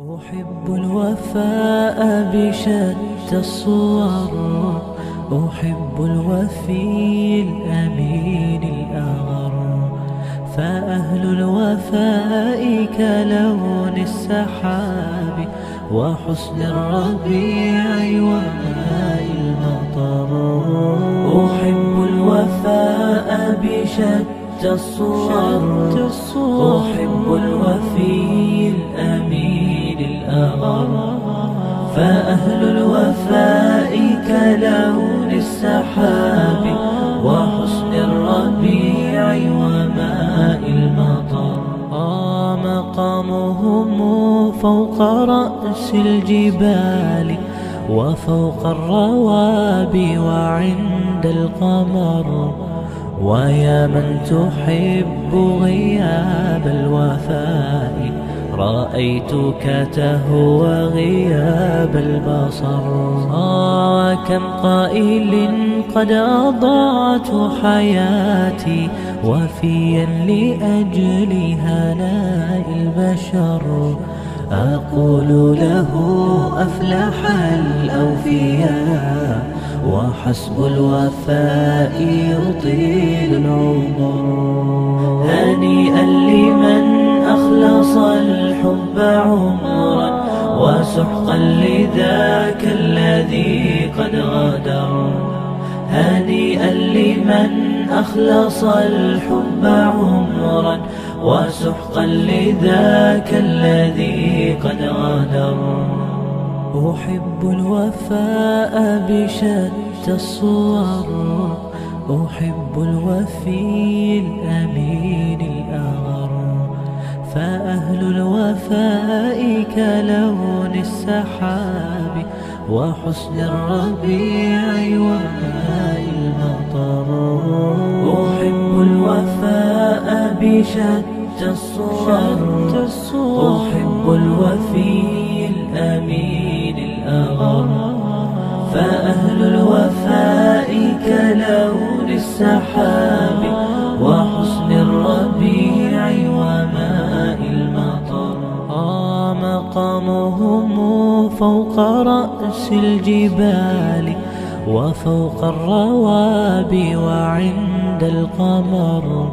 أحب الوفاء بشتى الصور. أحب الوفي الأمين الأغر. فأهل الوفاء كلون السحاب. وحسن الربيع وماء المطر. أحب الوفاء بشتى الصور. أحب الوفي الأمين الأغر فأهل الوفاء كلون السحاب وحسن الربيع وماء المطر. مقامهم فوق رأس الجبال وفوق الروابي وعند القمر. ويا من تحب غياب الوفاء رأيتك تهوى غياب البصر. آه كم قائل قد أضعت حياتي وفيا لأجل هناء البشر. أقول له أفلح الأوفياء وحسب الوفاء يطيل العمر. هنيئا لمن أخلص الحب عمرا وسحقا لذاك الذي قد غدر هنيئا لمن أخلص الحب عمرا وسحقا لذاك الذي قد غدر أحب الوفاء بشتى الصور. أحب الوفي الأمين كلون السحاب وحسن الربيع وماء المطر. أحب الوفاء بشتى الصور أحب الوفي الأمين الأغر. فأهل الوفاء كلون السحاب رأس الجبال وفوق الروابي وعند القمر.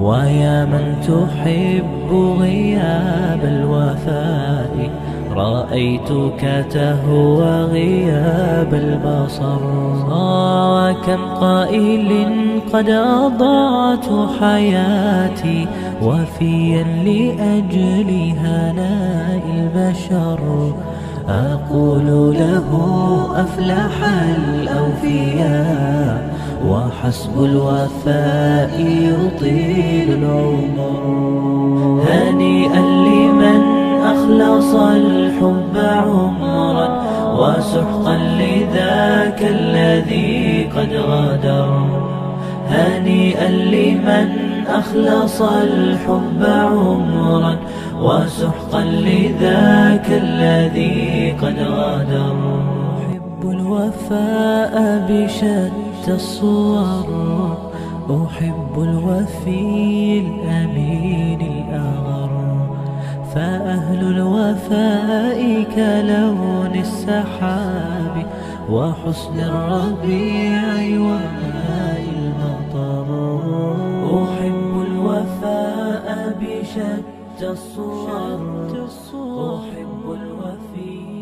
ويا من تحب غياب الوفاء رأيتك تهوى غياب البصر. آه كم قائل قد أضعت حياتي وفيا لأجل هناء البشر. أقول له أفلح الأوفياء وحسب الوفاء يطيل العمر. هنيئا لمن أخلص الحب عمرا وسحقا لذاك الذي قد غدر هنيئا لمن أخلص الحب عمرا وسحقا لذاك الذي قد غدر أحب الوفاء بشتى الصور أحب الوفي الأمين الأغر. فأهل الوفاء كلون السحاب وحسن الربيع المطر أحب الوفاء بشتى الصور أحب الوفي